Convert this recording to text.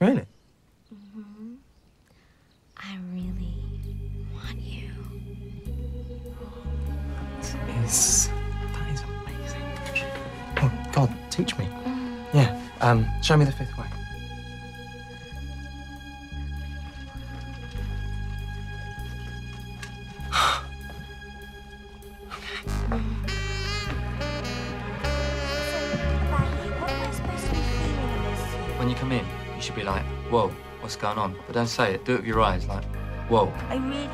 Really? Mm-hmm. I really want you. That is, that is amazing. Oh, God, teach me. Mm. Yeah, um, show me the fifth way. Mm. What am I supposed to be feeling in this scene? When you come in, you should be like, whoa, what's going on? But don't say it. Do it with your eyes, like, whoa. I really